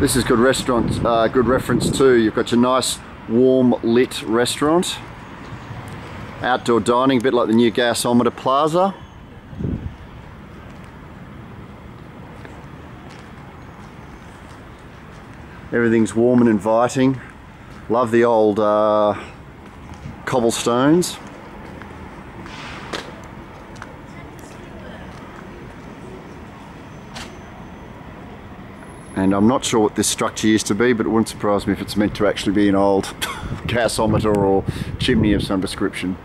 This is good restaurant, uh, good reference too. You've got your nice warm lit restaurant. Outdoor dining, a bit like the new Gasometer Plaza. Everything's warm and inviting. Love the old uh, cobblestones. And I'm not sure what this structure used to be, but it wouldn't surprise me if it's meant to actually be an old gasometer or chimney of some description.